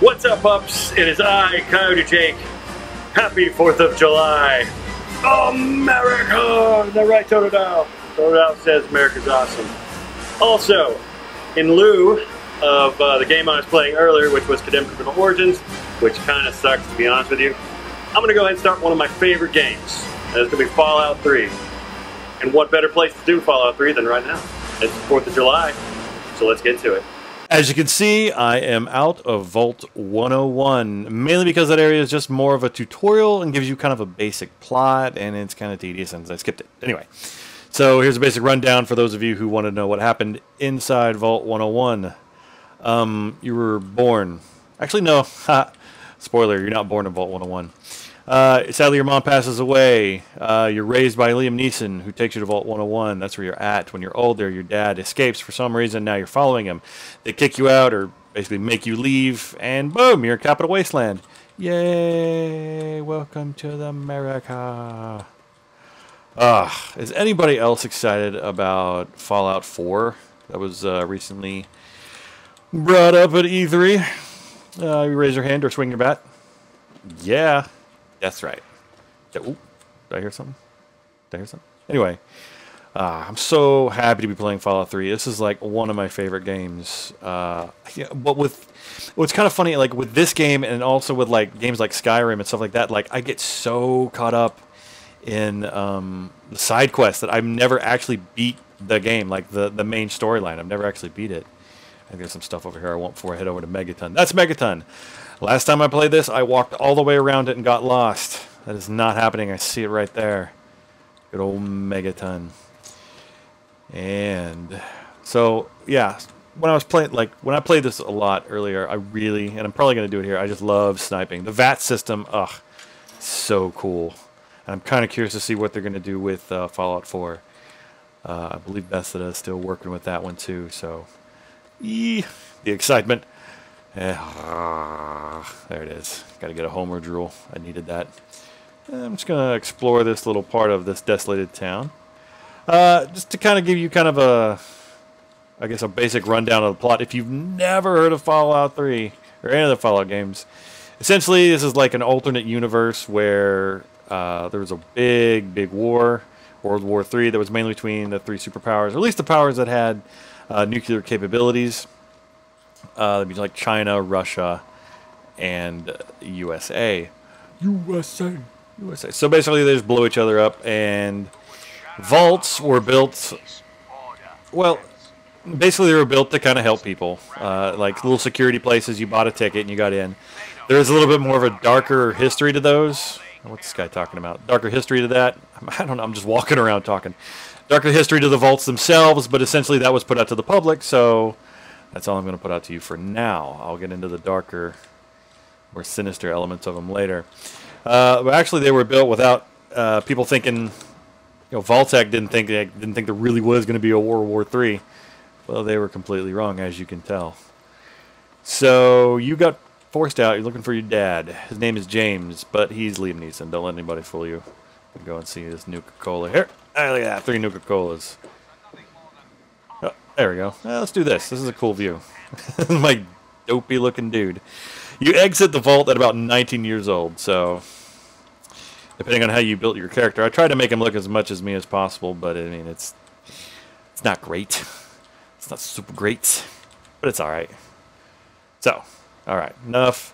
What's up, pups? It is I, Coyote Jake. Happy 4th of July. America! That right, Totodile? Totodile says America's awesome. Also, in lieu of uh, the game I was playing earlier, which was Condemned Criminal Origins, which kind of sucks to be honest with you, I'm going to go ahead and start one of my favorite games. It's going to be Fallout 3. And what better place to do Fallout 3 than right now? It's 4th of July, so let's get to it. As you can see, I am out of Vault 101, mainly because that area is just more of a tutorial and gives you kind of a basic plot, and it's kind of tedious, and I skipped it. Anyway, so here's a basic rundown for those of you who want to know what happened inside Vault 101. Um, you were born. Actually, no. Spoiler, you're not born in Vault 101. Uh, sadly, your mom passes away. Uh, you're raised by Liam Neeson, who takes you to Vault 101. That's where you're at. When you're older, your dad escapes for some reason. Now you're following him. They kick you out or basically make you leave, and boom, you're in Capital Wasteland. Yay! Welcome to the America. Ah, is anybody else excited about Fallout 4? That was uh, recently brought up at E3. Uh, you raise your hand or swing your bat. Yeah. That's right. Ooh, did I hear something? Did I hear something? Anyway, uh, I'm so happy to be playing Fallout 3. This is like one of my favorite games. Uh, yeah, but with what's kind of funny, like with this game and also with like games like Skyrim and stuff like that, like I get so caught up in um, the side quests that I've never actually beat the game, like the the main storyline. I've never actually beat it. I think there's some stuff over here I want before I head over to Megaton. That's Megaton. Last time I played this, I walked all the way around it and got lost. That is not happening. I see it right there. Good old Megaton. And so, yeah, when I was playing, like, when I played this a lot earlier, I really, and I'm probably going to do it here, I just love sniping. The VAT system, ugh, so cool. And I'm kind of curious to see what they're going to do with uh, Fallout 4. Uh, I believe Bethesda is still working with that one too, so, the excitement. Yeah, there it is. Got to get a homer drool. I needed that. I'm just going to explore this little part of this desolated town. Uh, just to kind of give you kind of a, I guess, a basic rundown of the plot. If you've never heard of Fallout 3 or any of the Fallout games, essentially this is like an alternate universe where uh, there was a big, big war, World War 3, that was mainly between the three superpowers, or at least the powers that had uh, nuclear capabilities. Uh, that'd be like China, Russia, and USA. USA. USA. So basically, they just blow each other up, and vaults were built. Well, basically, they were built to kind of help people, uh, like little security places. You bought a ticket and you got in. There's a little bit more of a darker history to those. What's this guy talking about? Darker history to that? I don't know. I'm just walking around talking. Darker history to the vaults themselves, but essentially that was put out to the public, so that's all I'm going to put out to you for now. I'll get into the darker, more sinister elements of them later. Uh, but actually, they were built without uh, people thinking. You know, Vault-Tec didn't think didn't think there really was going to be a World War III. Well, they were completely wrong, as you can tell. So you got forced out. You're looking for your dad. His name is James, but he's Liam Neeson. Don't let anybody fool you. Go and see this Nuka-Cola. Here, oh, look at that. Three Nuka-Colas. There we go. let's do this. This is a cool view. My dopey looking dude. You exit the vault at about 19 years old, so depending on how you built your character, I try to make him look as much as me as possible, but I mean it's it's not great. It's not super great, but it's all right. So, all right, enough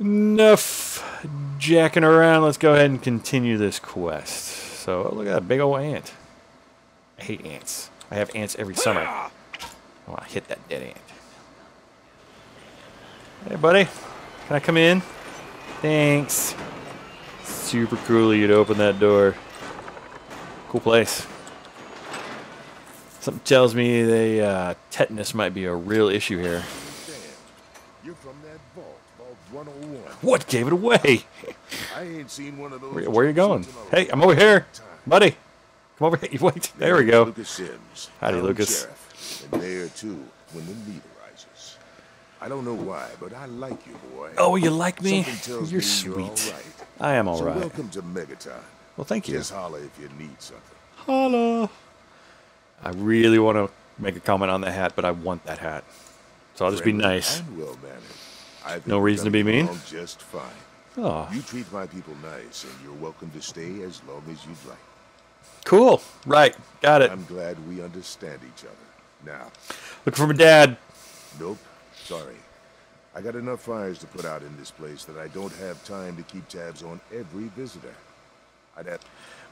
enough jacking around. Let's go ahead and continue this quest. So, oh, look at that big old ant. I hate ants. I have ants every summer. I want to hit that dead ant. Hey, buddy. Can I come in? Thanks. Super cool of you to open that door. Cool place. Something tells me the uh, tetanus might be a real issue here. Vault, what gave it away? I ain't seen one of those. Where, where are you going? Hey, I'm over here, buddy. Come over here. Wait. There we go. Lucas Sims. Howdy, Lucas. Sheriff, and there too when the need arises. I don't know why, but I like you, boy. Oh, you like me? You're sweet. You're right. I am all so right. welcome to Megaton. Well, thank you. Just holla if you need something. Holla. I really want to make a comment on the hat, but I want that hat. So I'll just be nice. Well mannered. I think No reason to be mean? Just fine. Oh, You treat my people nice, and you're welcome to stay as long as you'd like. Cool. Right. Got it. I'm glad we understand each other. Now, Looking for my dad. nope, sorry. I got enough fires to put out in this place that I don't have time to keep tabs on every visitor. I'd have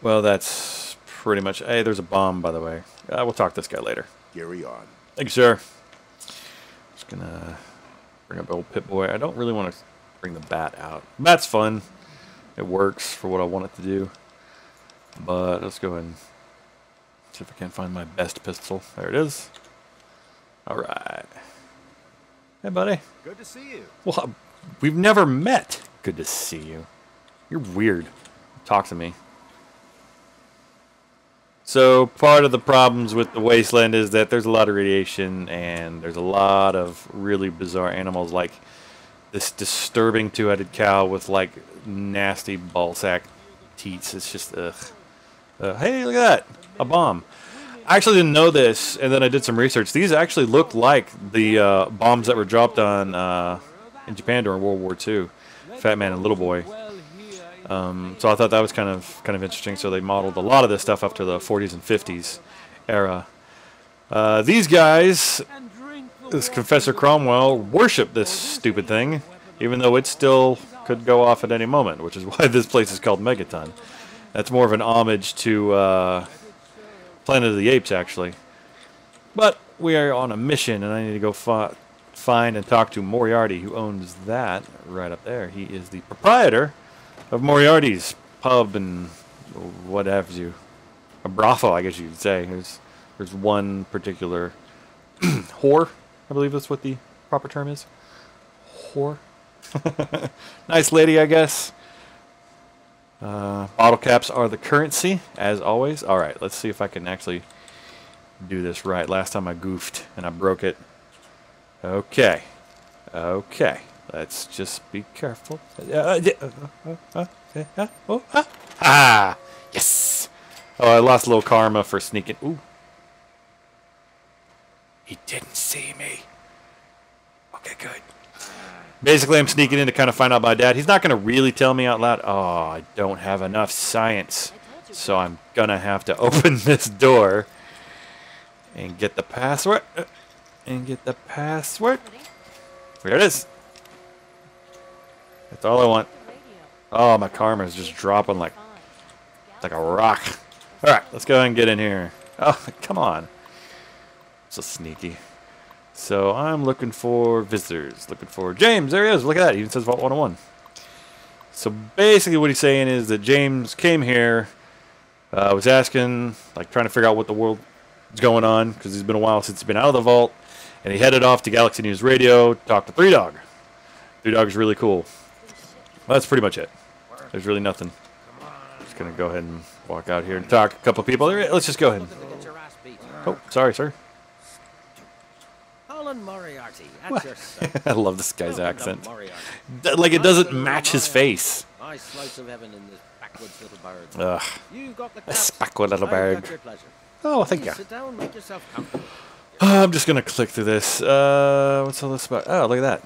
Well, that's pretty much. Hey, there's a bomb, by the way. Uh, we'll talk to this guy later. Gary on. Thank you, sir. Just gonna bring up old Pip-Boy. I don't really want to bring the bat out. Bat's fun. It works for what I want it to do. But let's go ahead and see if I can't find my best pistol. There it is. All right. Hey, buddy. Good to see you. Well, we've never met. Good to see you. You're weird. Talk to me. So, part of the problems with the wasteland is that there's a lot of radiation and there's a lot of really bizarre animals like this disturbing two headed cow with like nasty ballsack teats. It's just, ugh. Uh, hey, look at that. A bomb. I actually didn't know this, and then I did some research. These actually look like the uh, bombs that were dropped on uh, in Japan during World War II. Fat Man and Little Boy. Um, so I thought that was kind of kind of interesting. So they modeled a lot of this stuff after the 40s and 50s era. Uh, these guys, this Confessor Cromwell, worship this stupid thing, even though it still could go off at any moment, which is why this place is called Megaton. That's more of an homage to uh, Planet of the Apes, actually. But we are on a mission, and I need to go fi- find and talk to Moriarty, who owns that right up there. He is the proprietor of Moriarty's pub and what have you. A brothel, I guess you could say. There's, there's one particular whore, I believe that's what the proper term is. Whore. nice lady, I guess. Uh, bottle caps are the currency, as always. All right, let's see if I can actually do this right. Last time I goofed and I broke it. Okay. Okay. Let's just be careful. Ah, yes. Oh, I lost a little karma for sneaking. Ooh. He didn't see me. Okay, good. Basically, I'm sneaking in to kind of find out my dad. He's not going to really tell me out loud. Oh, I don't have enough science. So I'm going to have to open this door and get the password. uh, And get the password. Here it is. That's all I want. Oh, my karma is just dropping like like a rock. All right, let's go ahead and get in here. Oh, come on. So sneaky. So I'm looking for visitors. Looking for James. There he is. Look at that. He even says Vault 101. So basically, what he's saying is that James came here, uh, was asking, like, trying to figure out what the world is going on because it's been a while since he's been out of the vault, and he headed off to Galaxy News Radio, to talk to Three Dog. Three Dog is really cool. Well, that's pretty much it. There's really nothing. Just gonna go ahead and walk out here and talk to a couple people. Let's just go ahead. Get your ass beat. Oh, sorry, sir. Colin Moriarty, at your service. I love this guy's Welcome accent. Like it doesn't match his face. My slice of heaven in this backwoods little bird. Ugh. You got the This backward little bird. Oh, thank you. Sit down, make yourself comfortable. I'm just gonna click through this. Uh, what's all this about? Oh, look at that.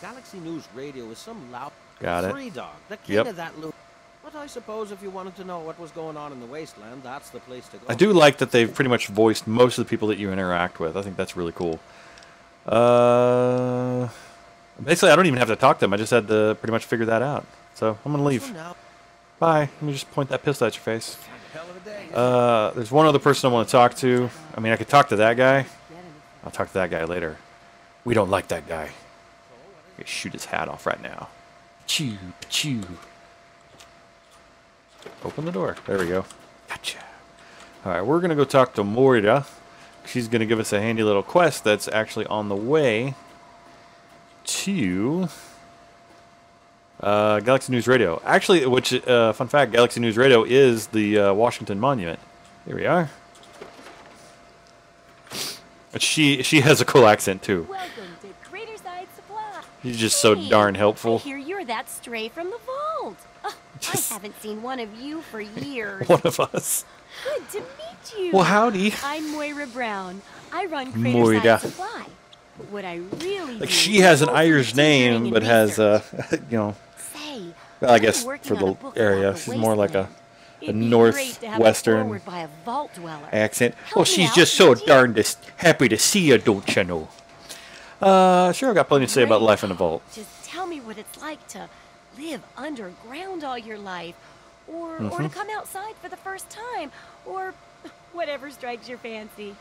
Galaxy News Radio is some loud Got it. Dog, the king Yep. of that loop. But I suppose if you wanted to know what was going on in the wasteland, that's the place to go. I do like that they've pretty much voiced most of the people that you interact with. I think that's really cool. Uh, basically, I don't even have to talk to them. I just had to pretty much figure that out. So I'm gonna leave. Bye. Let me just point that pistol at your face. Uh, there's one other person I want to talk to. I mean, I could talk to that guy. I'll talk to that guy later. We don't like that guy. I'm shoot his hat off right now. Chew, chew. Open the door. There we go. Gotcha. All right, we're gonna go talk to Moira. She's gonna give us a handy little quest that's actually on the way to uh, Galaxy News Radio. Actually, which uh, fun fact, Galaxy News Radio is the uh, Washington Monument. Here we are. She she has a cool accent too. Welcome to Craterside Supply. She's just so darn helpful. I hear you're that stray from the vault. Just- I haven't seen one of you for years. One of us. Good to meet you. Well, howdy. I'm Moira Brown. I run Moira. Craterside Supply. But what I really Like she has an Irish name, but has uh, you know, Say, well, I guess for the area, the she's more like a, a It'd be great to have it northwestern forward by a vault dweller. accent. Help Oh, she's out, just so would you? darned dis- happy to see you, don't you know? Uh, sure, I've got plenty to say about life in a vault. Just tell me what it's like to live underground all your life, or or Mm-hmm. to come outside for the first time, or whatever strikes your fancy.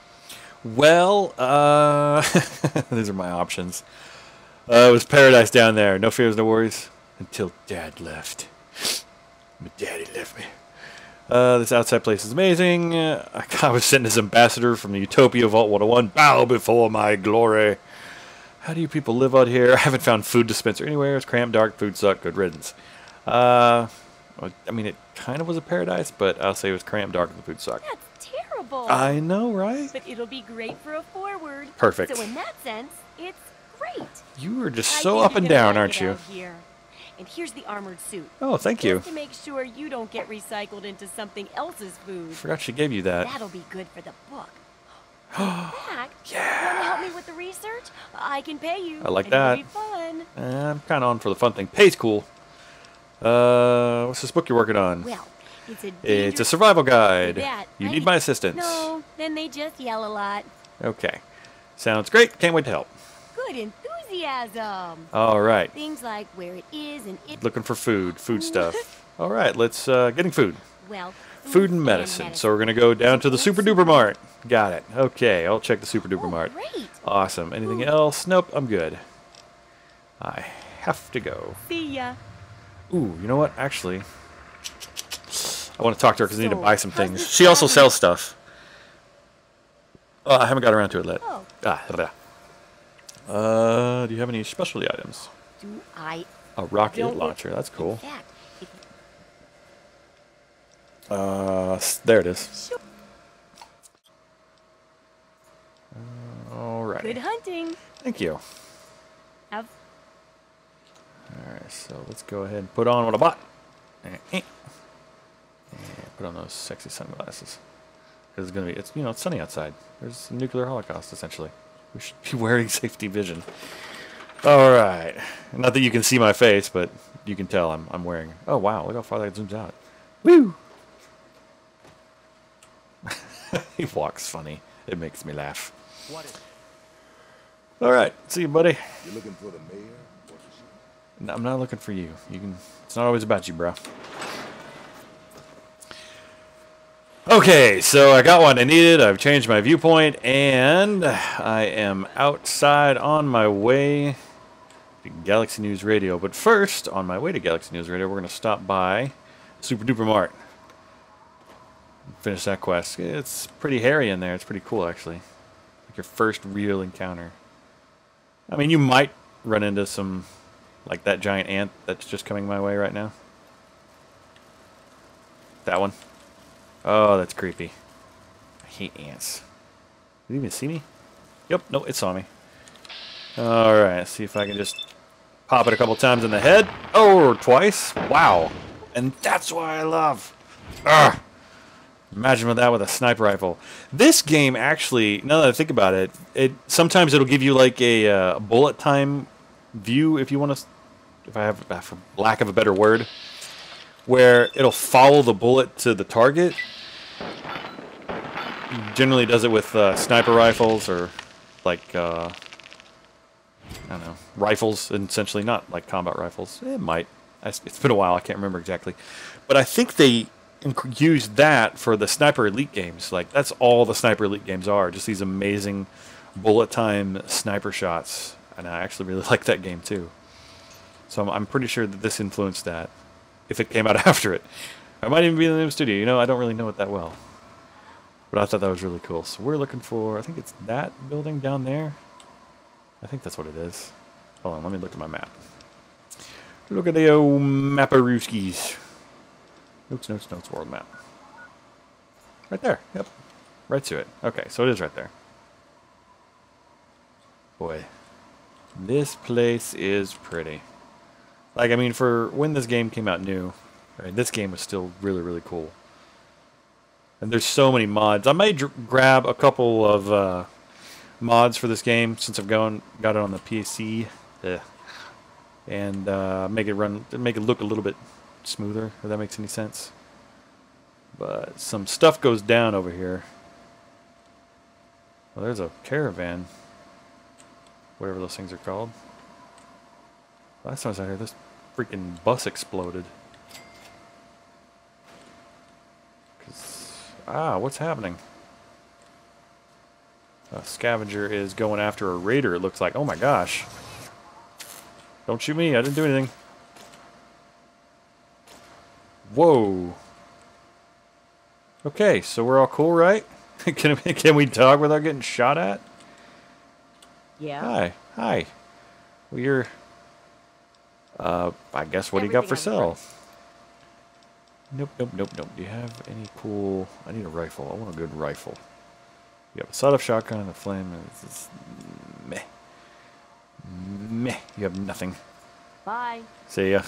Well, uh, these are my options. Uh, it was paradise down there. No fears, no worries. Until Dad left. My daddy left me. Uh, this outside place is amazing. Uh, I was sent as ambassador from the Utopia Vault 101. Bow before my glory. How do you people live out here? I haven't found food dispenser anywhere. It's cramped, dark, food suck, good riddance. Uh, I mean, it kind of was a paradise, but I'll say it was cramped, dark, and the food sucked. That's terrible. I know, right? But it'll be great for a forward. Perfect. So in that sense, it's great. You are just so up and down, aren't you? Here. And here's the armored suit. Oh, thank you. To make sure you don't get recycled into something else's food. Forgot she gave you that. That'll be good for the book. Yeah. want to help me with the research? I can pay you. I like it'll that. be fun. Uh, I'm kind of on for the fun thing. Pay's cool. Uh, what's this book you're working on? Well, it's a It's a survival guide. You I- need my assistance. No, then they just yell a lot. Okay. Sounds great. Can't wait to help. Good enthusiasm. All right. Things like where it is and it. Looking for food, food stuff. All right, let's uh, getting food. Well, Food and medicine. So we're gonna go down to the Super Duper Mart. Got it. Okay, I'll check the Super Duper Oh, Mart. great. Awesome. Anything else? Nope. I'm good. I have to go. See ya. Ooh, you know what? Actually, I want to talk to her because I need to buy some things. She also sells stuff. Oh, I haven't got around to it yet. Oh. Ah, blah, blah. Uh, do you have any specialty items? Do I? A rocket launcher. That's cool. fact, Uh, there it is. sure. All right. Good hunting. Thank you. Have All right, so let's go ahead and put on what I bought. Eh, eh. And put on those sexy sunglasses. It's gonna be, it's you know, it's sunny outside. There's a nuclear holocaust essentially. We should be wearing safety vision. All right. Not that you can see my face, but you can tell I'm I'm wearing. Oh wow, look how far that zooms out. Woo! he walks funny. It makes me laugh. What is All right, see you, buddy. You're looking for the mayor? What is it? No, I'm not looking for you. You can. It's not always about you, bro. Okay, so I got what I needed. I've changed my viewpoint, and I am outside on my way to Galaxy News Radio. But first, on my way to Galaxy News Radio, we're going to stop by Super Duper Mart. Finish that quest. It's pretty hairy in there. It's pretty cool, actually. Like your first real encounter. I mean, you might run into some, like that giant ant that's just coming my way right now. That one. Oh, that's creepy. I hate ants. Did it even see me? Yep, no, it saw me. Alright, see if I can just pop it a couple times in the head. Oh, twice. Wow. And that's why I love. Ugh. Imagine that with a sniper rifle. This game actually, now that I think about it, it sometimes it'll give you like a uh, bullet time view, if you want to, if I have, uh, for lack of a better word, where it'll follow the bullet to the target. Generally does it with uh, sniper rifles or like uh, I don't know rifles, essentially not like combat rifles. It might. It's been a while. I can't remember exactly, but I think they used that for the Sniper Elite games. Like that's all the Sniper Elite games are. Just these amazing bullet time sniper shots, and I actually really like that game too. So I'm, I'm pretty sure that this influenced that. If it came out after it, I might even be in the same studio. You know, I don't really know it that well, but I thought that was really cool. So we're looking for. I think it's that building down there. I think that's what it is. Hold on, let me look at my map. Look at the old maparooskies. Notes, notes, notes, world map. Right there. Yep. Right to it. Okay, so it is right there. Boy, this place is pretty. Like, I mean, for when this game came out new, right, this game was still really, really cool. And there's so many mods. I dr- grab a couple of uh, mods for this game since I've gone got it on the PC, Ugh. and uh, make it run, make it look a little bit smoother. If that makes any sense. But some stuff goes down over here. Well, there's a caravan. Whatever those things are called. Last time I was out here, this freaking bus exploded. ah, what's happening? A scavenger is going after a raider, it looks like. Oh my gosh. Don't shoot me, I didn't do anything. Whoa. Okay, so we're all cool, right? can, we, can we talk without getting shot at? Yeah. Hi, hi. Well, you're. Uh, I guess what do you got for Everything sale? Nope, nope, nope, nope. Do you have any cool? I need a rifle. I want a good rifle. You have a sawed-off shotgun and a flame. It's, it's meh, meh. You have nothing. Bye. See ya.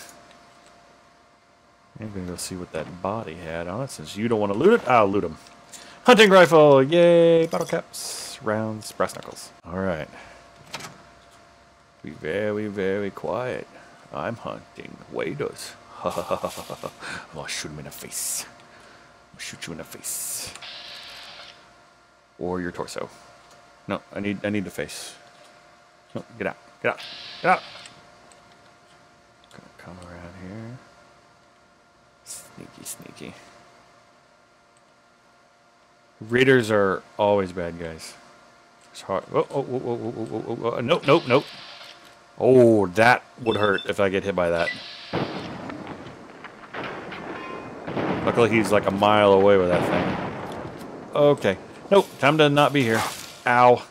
I'm gonna go see what that body had on it. Since you don't want to loot it, I'll loot him. Hunting rifle! Yay! Bottle caps, rounds, brass knuckles. All right. Be very, very quiet. I'm hunting waiters. I'm gonna shoot him in the face. I'm gonna shoot you in the face. Or your torso. No, I need I need the face. No, get out. Get out. Get out. Gonna come around here. Sneaky, sneaky. Raiders are always bad guys. It's hard. Oh, oh, oh, oh, oh, oh, oh, oh, nope, nope, nope. Oh, that would hurt if I get hit by that. Luckily, he's like a mile away with that thing. Okay. Nope, time to not be here. Ow.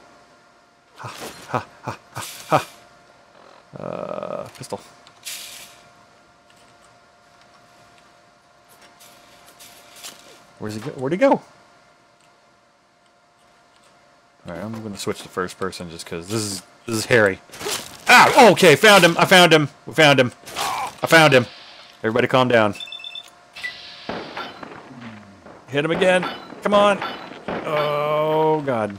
Where's he go? Where'd he go? Alright, I'm gonna switch to first person just because this is this is hairy. Ah! Okay, found him. I found him. We found him. I found him. Everybody calm down. Hit him again. Come on. Oh god.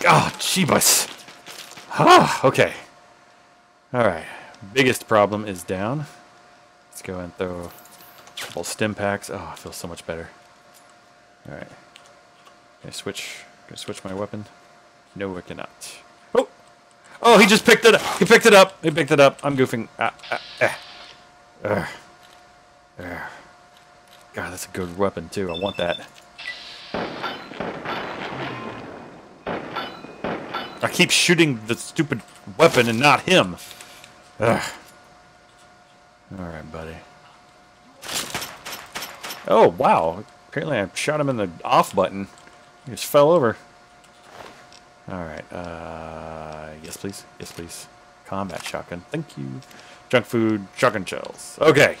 God, Jeebus. Ah, okay. Alright. Biggest problem is down. Let's go and throw couple Stimpaks. Oh, I feel so much better. Alright. Can I switch can I switch my weapon? No I cannot. Oh! Oh he just picked it up! He picked it up! He picked it up. I'm goofing. Ah, ah, ah. Ugh. Ugh. God, that's a good weapon too. I want that. I keep shooting the stupid weapon and not him. Ugh. Alright, buddy. Oh, wow. Apparently I shot him in the off button. He just fell over. Alright, uh, yes please, yes please. Combat shotgun, thank you. Junk food, shotgun shells. Okay,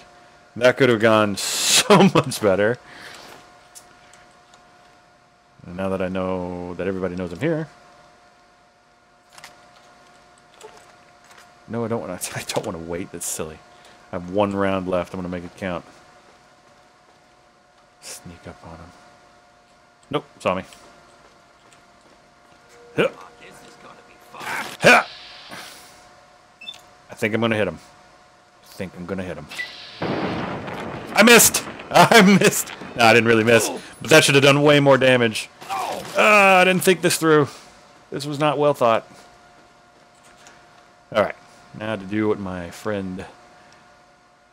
that could have gone so much better. And now that I know that everybody knows I'm here. No, I don't want to. I don't want to wait. That's silly. I have one round left. I'm to make it count. Sneak up on him. Nope, saw me. Huh. Huh. I think I'm going to hit him. I think I'm going to hit him. I missed! I missed! No, I didn't really miss. But that should have done way more damage. Ah, I didn't think this through. This was not well thought. Alright. Now to do what my friend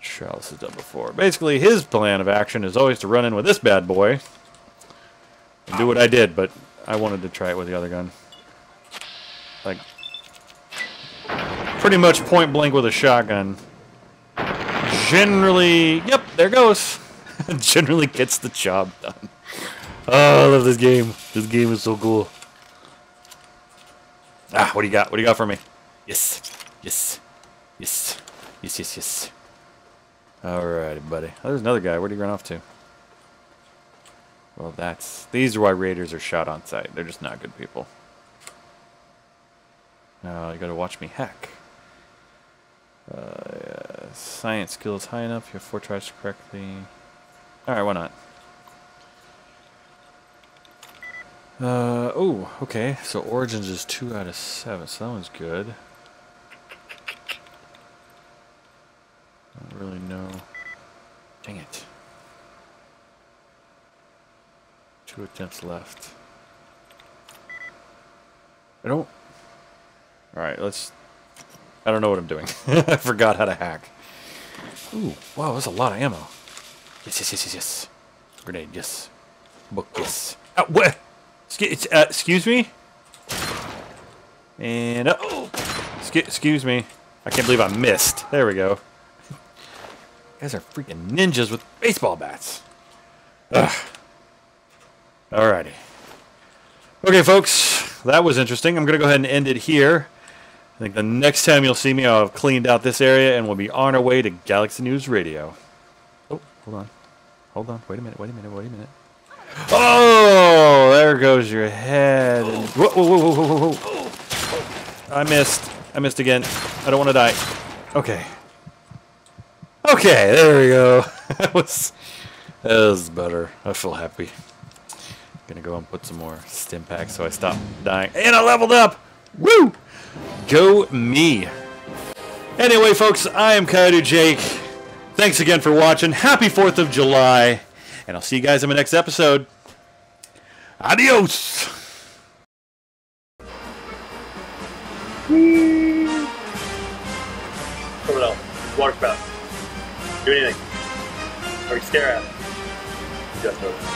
Charles has done before. Basically, his plan of action is always to run in with this bad boy and do what I did, but I wanted to try it with the other gun. Like, pretty much point blank with a shotgun. Generally, yep, there goes. Generally gets the job done. Oh, I love this game. This game is so cool. Ah, what do you got? What do you got for me? Yes. Yes. Yes. Yes, yes, yes. Alrighty, buddy. Oh, there's another guy. Where'd he run off to? Well, that's... These are why raiders are shot on sight. They're just not good people. Now, you gotta watch me hack. Uh, yeah. Science skills high enough. You have four tries to correctly... Alright, why not? Uh, oh, okay. So Origins is 2 out of 7, so that one's good. Don't really know. Dang it. Two attempts left. I don't... Alright, let's... I don't know what I'm doing. I forgot how to hack. Ooh, wow, that's a lot of ammo. Yes, yes, yes, yes, yes. Grenade, yes. Book, yes. Uh, what? Excuse, uh, excuse me? And, uh, oh! Excuse, excuse me. I can't believe I missed. There we go. You guys are freaking ninjas with baseball bats. Ugh. Alrighty. Okay, folks. That was interesting. I'm going to go ahead and end it here. I think the next time you'll see me, I'll have cleaned out this area and we'll be on our way to Galaxy News Radio. Oh, hold on. Hold on. Wait a minute. Wait a minute. Wait a minute. Oh, there goes your head. Whoa, whoa, whoa, whoa, whoa, whoa. I missed. I missed again. I don't want to die. Okay. Okay, there we go. that was that was better. I feel happy. Gonna go and put some more Stimpaks so I stop dying. And I leveled up! Woo! Go me. Anyway, folks, I am Coyote Jake. Thanks again for watching. Happy 4th of July. And I'll see you guys in my next episode. Adios! Someone else. Water spout. Do anything. Or stare at. Just over.